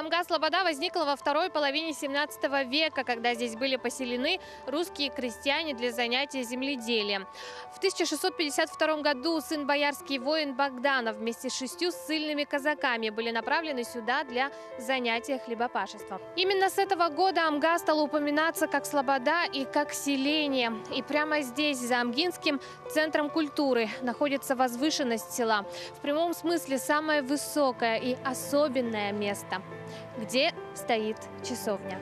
Амга Слобода возникла во второй половине 17 века, когда здесь были поселены русские крестьяне для занятия земледелием. В 1652 году сын боярский воин Богданов вместе с шестью ссыльными казаками были направлены сюда для занятия хлебопашеством. Именно с этого года Амга стала упоминаться как Слобода и как селение. И прямо здесь, за Амгинским центром культуры, находится возвышенность села. В прямом смысле самое высокое и особенное место – где стоит часовня.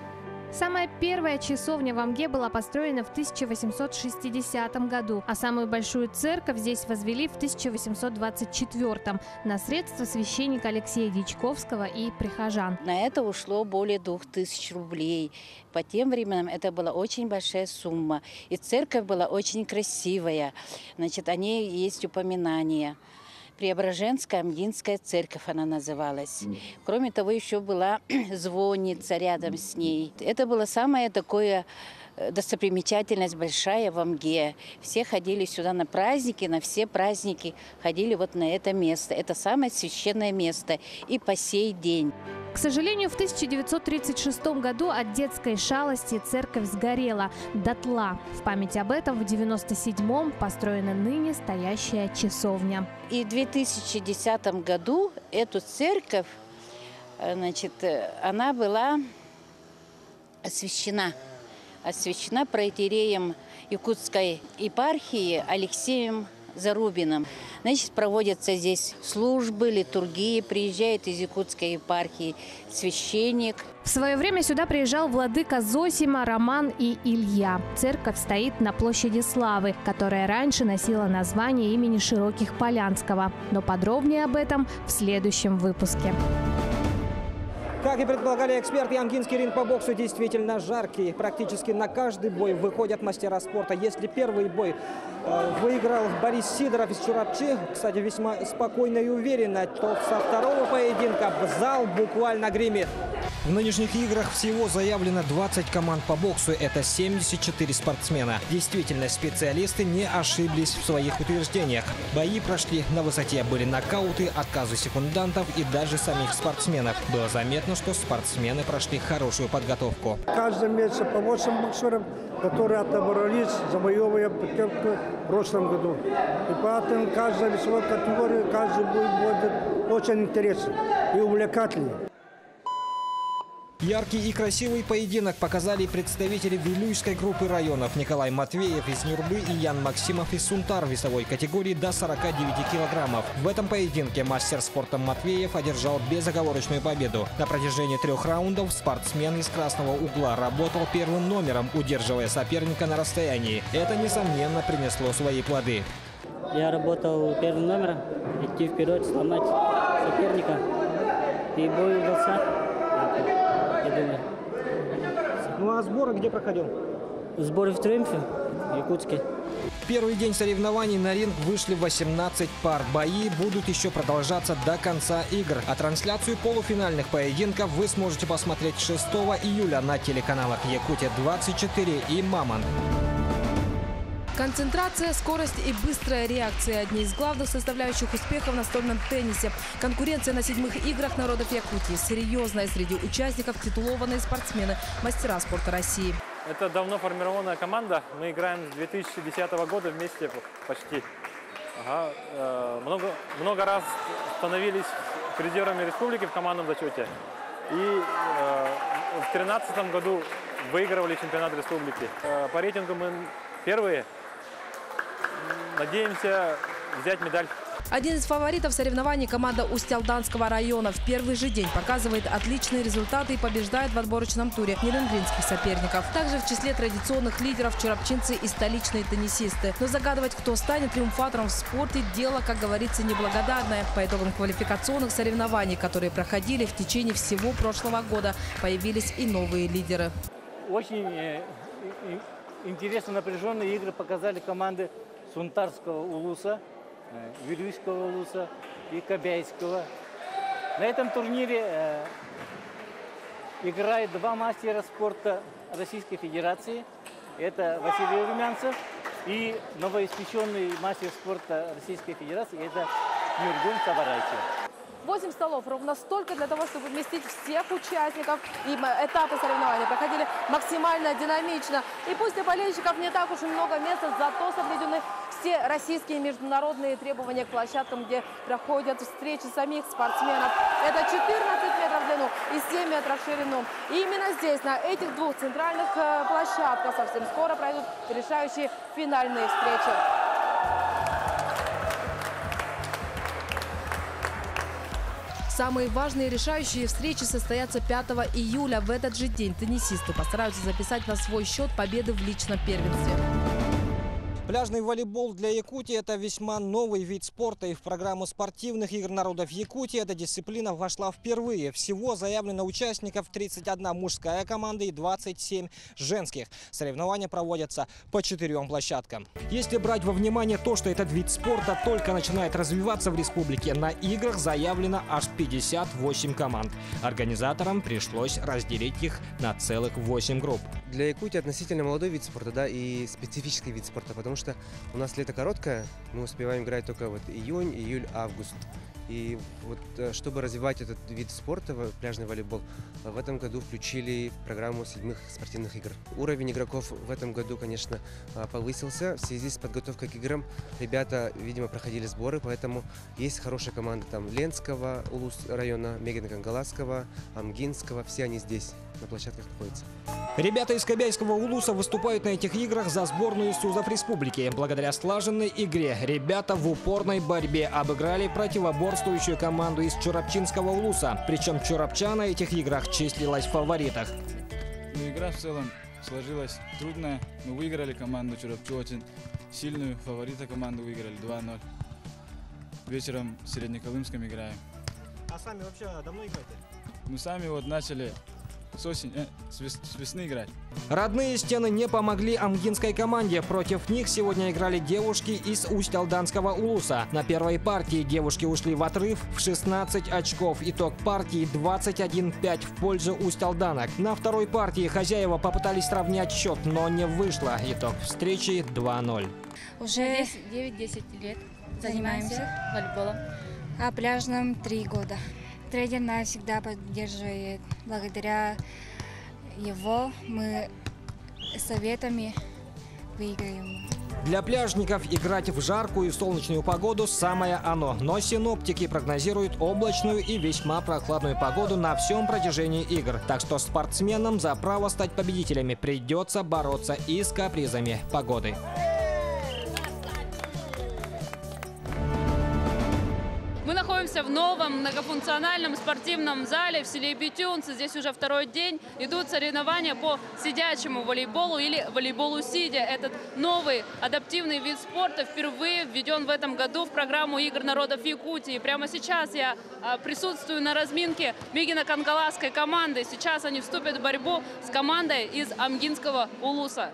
Самая первая часовня в Амге была построена в 1860 году, а самую большую церковь здесь возвели в 1824 на средства священника Алексея Дичковского и прихожан. На это ушло более двух тысяч рублей. По тем временам это была очень большая сумма. И церковь была очень красивая. Значит, о ней есть упоминания. Преображенская Амгинская церковь она называлась. Кроме того, еще была звонница рядом с ней. Это было самое такое э, достопримечательность большая в Амге. Все ходили сюда на праздники, на все праздники ходили вот на это место. Это самое священное место и по сей день. К сожалению, в 1936 году от детской шалости церковь сгорела дотла. В память об этом в 1997-м построена ныне стоящая часовня. И в 2010 году эту церковь, э, значит, э, она была освящена. Освящена протереем Якутской епархии Алексеем Зарубиным. Значит, проводятся здесь службы, литургии, приезжает из Якутской епархии священник. В свое время сюда приезжал владыка Зосима, Роман и Илья. Церковь стоит на площади Славы, которая раньше носила название имени Широких Полянского. Но подробнее об этом в следующем выпуске. Как и предполагали эксперты, янгинский ринг по боксу действительно жаркий. Практически на каждый бой выходят мастера спорта. Если первый бой э, выиграл Борис Сидоров из Чурапчи, кстати, весьма спокойно и уверенно, то со второго поединка зал буквально гремит. В нынешних играх всего заявлено 20 команд по боксу. Это 74 спортсмена. Действительно, специалисты не ошиблись в своих утверждениях. Бои прошли на высоте. Были нокауты, отказы секундантов и даже самих спортсменов. Было заметно, что спортсмены прошли хорошую подготовку. Каждый месяц по 8 боксеров, которые отобрались, завоевывая путевку в прошлом году. И поэтому каждая весовая категория, каждый бой будет очень интересный и увлекательный. Яркий и красивый поединок показали представители Вилюйской группы районов Николай Матвеев из Нюрбы и Ян Максимов из Сунтар весовой категории до 49 килограммов. В этом поединке мастер спорта Матвеев одержал безоговорочную победу. На протяжении трех раундов спортсмен из красного угла работал первым номером, удерживая соперника на расстоянии. Это, несомненно, принесло свои плоды. Я работал первым номером, идти вперед, сломать соперника. И бой удался я думаю. Ну а сборы где проходил? Сборы в Триумфе, в Якутске. Первый день соревнований на ринг вышли 18 пар. Бои будут еще продолжаться до конца игр. А трансляцию полуфинальных поединков вы сможете посмотреть 6 июля на телеканалах Якутия-24 и Мамон. Концентрация, скорость и быстрая реакция – одни из главных составляющих успеха в настольном теннисе. Конкуренция на седьмых играх народов Якутии серьезная. Среди участников титулованные спортсмены, мастера спорта России. Это давно формированная команда. Мы играем с 2010 года вместе почти. Ага. Э, много, много раз становились призерами республики в командном зачете. И э, в 2013 году выигрывали чемпионат республики. Э, по рейтингу мы первые Надеемся взять медаль. Один из фаворитов соревнований команда Устьялданского района в первый же день показывает отличные результаты и побеждает в отборочном туре нелюнгринских соперников. Также в числе традиционных лидеров чурапчинцы и столичные теннисисты. Но загадывать, кто станет триумфатором в спорте, дело, как говорится, неблагодарное. По итогам квалификационных соревнований, которые проходили в течение всего прошлого года, появились и новые лидеры. Очень э, интересно напряженные игры показали команды Сунтарского улуса, э, Вилюйского улуса и Кобяйского. На этом турнире э, играют два мастера спорта Российской Федерации. Это Василий Румянцев и новоиспеченный мастер спорта Российской Федерации – это Юрген Сабарайчев. 8 столов, ровно столько для того, чтобы вместить всех участников. И этапы соревнований проходили максимально динамично. И пусть для болельщиков не так уж и много места, зато соблюдены все российские и международные требования к площадкам, где проходят встречи самих спортсменов. Это 14 метров в длину и 7 метров в ширину. И именно здесь, на этих двух центральных э, площадках, совсем скоро пройдут решающие финальные встречи. Самые важные решающие встречи состоятся 5 июля. В этот же день теннисисты постараются записать на свой счет победы в личном первенстве. Пляжный волейбол для Якутии – это весьма новый вид спорта. И в программу спортивных игр народов Якутии эта дисциплина вошла впервые. Всего заявлено участников 31 мужская команда и 27 женских. Соревнования проводятся по четырем площадкам. Если брать во внимание то, что этот вид спорта только начинает развиваться в республике, на играх заявлено аж 58 команд. Организаторам пришлось разделить их на целых 8 групп. Для Якутии относительно молодой вид спорта, да, и специфический вид спорта, потому что у нас лето короткое, мы успеваем играть только вот июнь, июль, август. И вот э, чтобы развивать этот вид спорта, пляжный волейбол, в этом году включили в программу седьмых спортивных игр. Уровень игроков в этом году, конечно, а, повысился в связи с подготовкой к играм. Ребята, видимо, проходили сборы, поэтому есть хорошая команда там Ленского, Улус района, Мегина Кангаласского, Амгинского, все они здесь на площадках находятся. Ребята из Кобяйского Улуса выступают на этих играх за сборную Сузов Республики. Благодаря слаженной игре ребята в упорной борьбе обыграли противоборствующую команду из Чурапчинского Улуса. Причем Чурапча на этих играх числилась в фаворитах. Ну, игра в целом сложилась трудная. Мы выиграли команду Чурапчу очень сильную. Фаворита команду выиграли 2-0. Вечером в Среднеколымском играем. А сами вообще давно играете? Мы сами вот начали с, осень, э, с, вес, с весны играть. Родные стены не помогли амгинской команде. Против них сегодня играли девушки из Усть-Алданского Улуса. На первой партии девушки ушли в отрыв в 16 очков. Итог партии 21-5 в пользу Усть-Алданок. На второй партии хозяева попытались сравнять счет, но не вышло. Итог встречи 2-0. Уже 9-10 лет занимаемся волейболом. А пляжным 3 года. Тренер нас всегда поддерживает. Благодаря его мы советами выиграем. Для пляжников играть в жаркую и солнечную погоду – самое оно. Но синоптики прогнозируют облачную и весьма прохладную погоду на всем протяжении игр. Так что спортсменам за право стать победителями придется бороться и с капризами погоды. Находимся в новом многофункциональном спортивном зале в селе Битюнцы. Здесь уже второй день идут соревнования по сидячему волейболу или волейболу сидя. Этот новый адаптивный вид спорта впервые введен в этом году в программу игр народов Якутии. Прямо сейчас я а, присутствую на разминке Мигино-Кангаласской команды. Сейчас они вступят в борьбу с командой из Амгинского Улуса.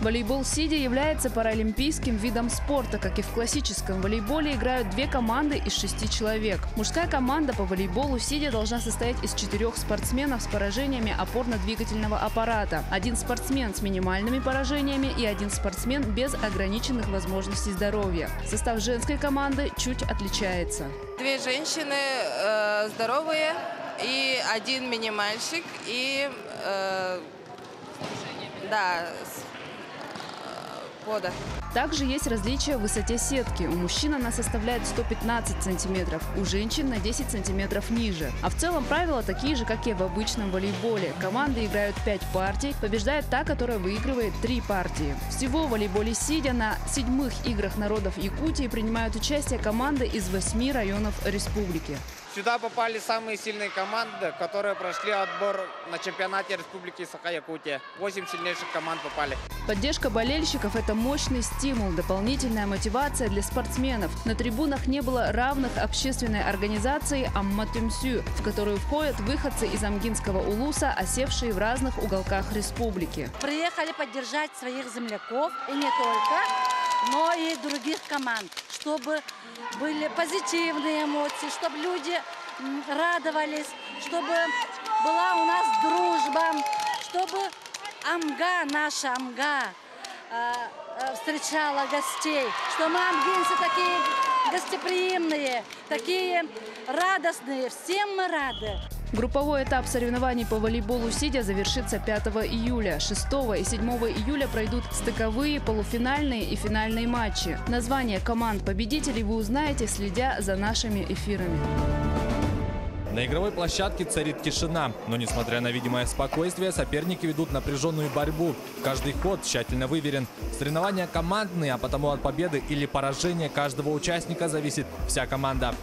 Волейбол сидя является паралимпийским видом спорта. Как и в классическом волейболе играют две команды из шести человек. Мужская команда по волейболу сидя должна состоять из четырех спортсменов с поражениями опорно-двигательного аппарата. Один спортсмен с минимальными поражениями и один спортсмен без ограниченных возможностей здоровья. Состав женской команды чуть отличается. Две женщины э, здоровые и один минимальщик и э, да, года. Также есть различия в высоте сетки. У мужчин она составляет 115 сантиметров, у женщин на 10 сантиметров ниже. А в целом правила такие же, как и в обычном волейболе. Команды играют 5 партий, побеждает та, которая выигрывает 3 партии. Всего в волейболе сидя на седьмых играх народов Якутии принимают участие команды из 8 районов республики. Сюда попали самые сильные команды, которые прошли отбор на чемпионате Республики Саха-Якутия. Восемь сильнейших команд попали. Поддержка болельщиков – это мощный стимул, дополнительная мотивация для спортсменов. На трибунах не было равных общественной организации «Амматюмсю», в которую входят выходцы из Амгинского улуса, осевшие в разных уголках республики. Приехали поддержать своих земляков, и не только, но и других команд, чтобы были позитивные эмоции, чтобы люди радовались, чтобы была у нас дружба, чтобы Амга, наша Амга, э, э, встречала гостей, что мы амгинцы такие гостеприимные, такие радостные. Всем мы рады. Групповой этап соревнований по волейболу сидя завершится 5 июля. 6 и 7 июля пройдут стыковые, полуфинальные и финальные матчи. Название команд победителей вы узнаете, следя за нашими эфирами. На игровой площадке царит тишина, но несмотря на видимое спокойствие, соперники ведут напряженную борьбу. Каждый ход тщательно выверен. Соревнования командные, а потому от победы или поражения каждого участника зависит вся команда.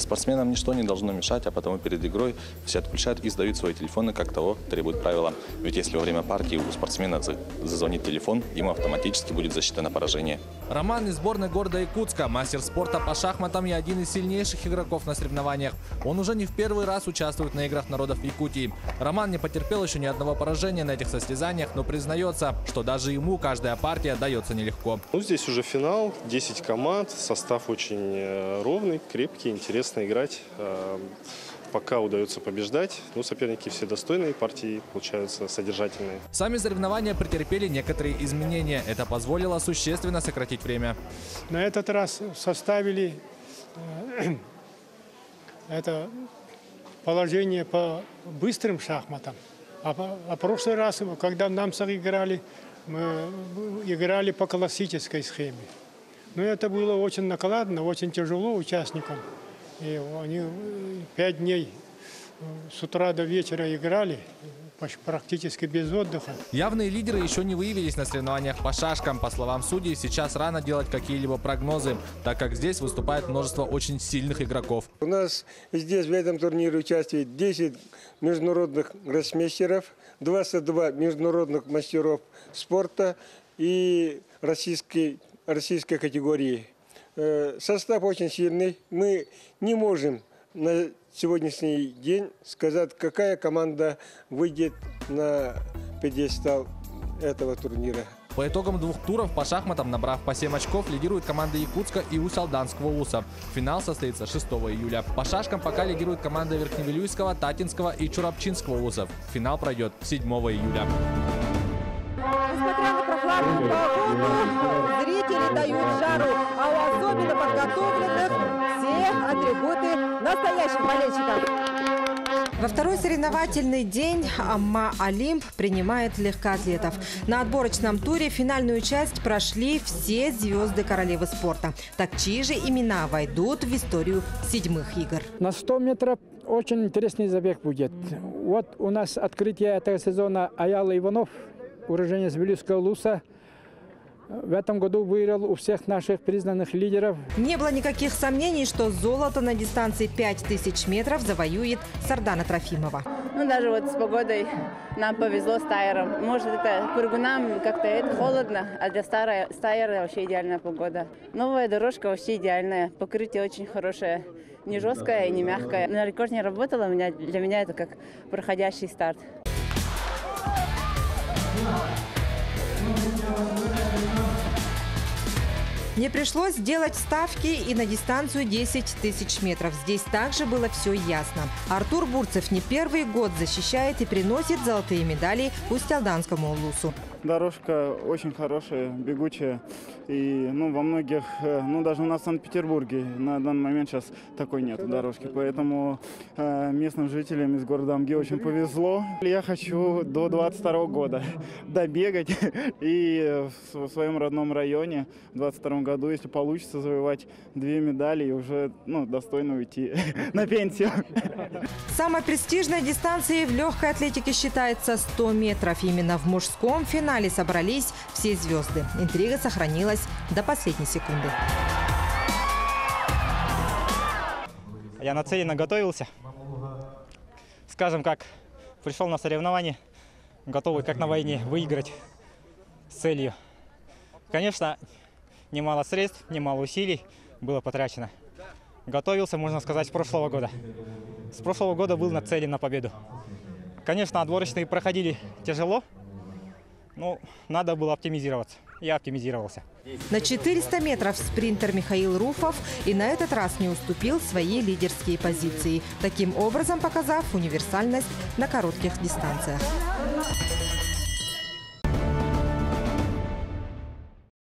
Спортсменам ничто не должно мешать, а потому перед игрой все отключают и сдают свои телефоны, как того требует правила. Ведь если во время партии у спортсмена зазвонит телефон, ему автоматически будет засчитано поражение. Роман из сборной города Якутска, мастер спорта по шахматам и один из сильнейших игроков на соревнованиях. Он уже не в первый раз участвует на играх народов Якутии. Роман не потерпел еще ни одного поражения на этих состязаниях, но признается, что даже ему каждая партия дается нелегко. Ну, здесь уже финал, 10 команд, состав очень э, ровный, крепкий, интересный интересно играть. Э, пока удается побеждать, но соперники все достойные, партии получаются содержательные. Сами соревнования претерпели некоторые изменения. Это позволило существенно сократить время. На этот раз составили э, это положение по быстрым шахматам. А, а прошлый раз, когда нам играли, мы играли по классической схеме. Но это было очень накладно, очень тяжело участникам. И они э, пять дней э, с утра до вечера играли, практически без отдыха. Явные лидеры еще не выявились на соревнованиях по шашкам. По словам судей, сейчас рано делать какие-либо прогнозы, так как здесь выступает множество очень сильных игроков. У нас здесь в этом турнире участвует 10 международных гроссмейстеров, 22 международных мастеров спорта и российской, российской категории. Э, состав очень сильный. Мы не можем на сегодняшний день сказать, какая команда выйдет на пьедестал этого турнира. По итогам двух туров по шахматам, набрав по 7 очков, лидирует команда Якутска и Усалданского УСа. Финал состоится 6 июля. По шашкам пока лидирует команда Верхневилюйского, Татинского и Чурапчинского УСов. Финал пройдет 7 июля. Несмотря на прохладную погоду, зрители дают жару, особенно подготовленных все атрибуты настоящих болельщиков. Во второй соревновательный день Амма Олимп принимает легкоатлетов. На отборочном туре финальную часть прошли все звезды королевы спорта. Так чьи же имена войдут в историю седьмых игр? На 100 метров очень интересный забег будет. Вот у нас открытие этого сезона Аяла Иванов – уроженец Вилюйского Луса, в этом году выиграл у всех наших признанных лидеров. Не было никаких сомнений, что золото на дистанции 5000 метров завоюет Сардана Трофимова. Ну, даже вот с погодой нам повезло с Тайером. Может, это прыгунам как-то это холодно, а для старой, Тайера вообще идеальная погода. Новая дорожка вообще идеальная, покрытие очень хорошее. Не жесткое и не мягкое. На рекорд не работала, для меня это как проходящий старт. Мне пришлось сделать ставки и на дистанцию 10 тысяч метров. Здесь также было все ясно. Артур Бурцев не первый год защищает и приносит золотые медали Устялданскому Улусу. Дорожка очень хорошая, бегучая. И ну, во многих, э, ну даже у нас в Санкт-Петербурге на данный момент сейчас такой нет дорожки. Поэтому э, местным жителям из города Амги очень повезло. Я хочу до 22 года добегать и в своем родном районе в 22 году, если получится, завоевать две медали и уже ну, достойно уйти на пенсию. Самой престижной дистанцией в легкой атлетике считается 100 метров. Именно в мужском финале собрались все звезды. Интрига сохранилась длилась до последней секунды. Я нацеленно готовился. Скажем, как пришел на соревнования, готовый, как на войне, выиграть с целью. Конечно, немало средств, немало усилий было потрачено. Готовился, можно сказать, с прошлого года. С прошлого года был нацелен на победу. Конечно, отборочные проходили тяжело, но надо было оптимизироваться. Я оптимизировался. На 400 метров спринтер Михаил Руфов и на этот раз не уступил свои лидерские позиции, таким образом показав универсальность на коротких дистанциях.